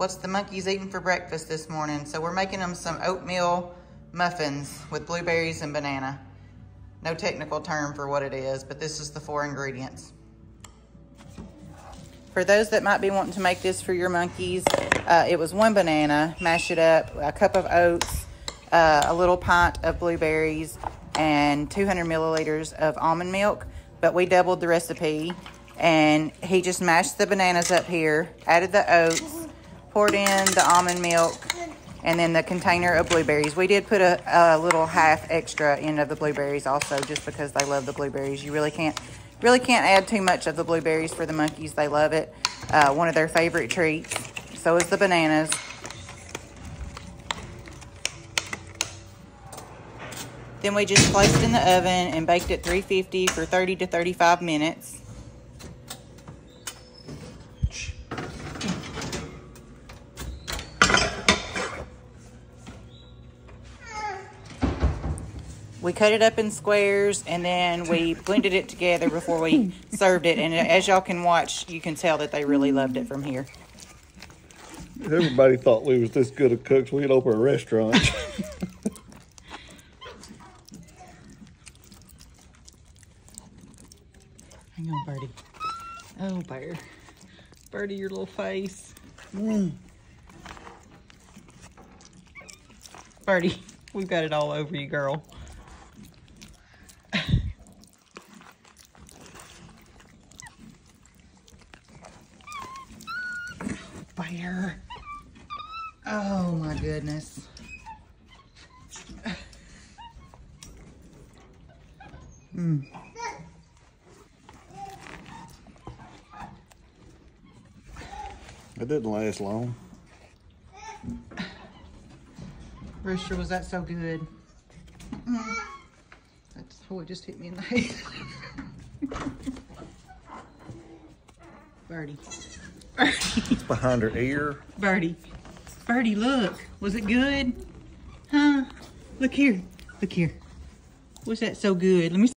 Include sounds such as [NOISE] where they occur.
what's the monkeys eating for breakfast this morning. So we're making them some oatmeal muffins with blueberries and banana. No technical term for what it is, but this is the four ingredients. For those that might be wanting to make this for your monkeys, uh, it was one banana, mash it up, a cup of oats, uh, a little pint of blueberries, and 200 milliliters of almond milk. But we doubled the recipe, and he just mashed the bananas up here, added the oats, poured in the almond milk, and then the container of blueberries. We did put a, a little half extra in of the blueberries also, just because they love the blueberries. You really can't Really can't add too much of the blueberries for the monkeys. They love it. Uh, one of their favorite treats. So is the bananas. Then we just placed in the oven and baked at 350 for 30 to 35 minutes. We cut it up in squares and then we blended it together before we served it. And as y'all can watch, you can tell that they really loved it from here. Everybody thought we was this good of cooks. We'd open a restaurant. [LAUGHS] Hang on, Birdie. Oh, Bear. Birdie, your little face. Mm. Birdie, we've got it all over you, girl. Fire. Oh my goodness. Hmm. It didn't last long. Rooster, was that so good? Mm. That's, oh, it just hit me in the [LAUGHS] head. Birdie. It's behind her ear. Birdie. Birdie, look. Was it good? Huh? Look here. Look here. Was that so good? Let me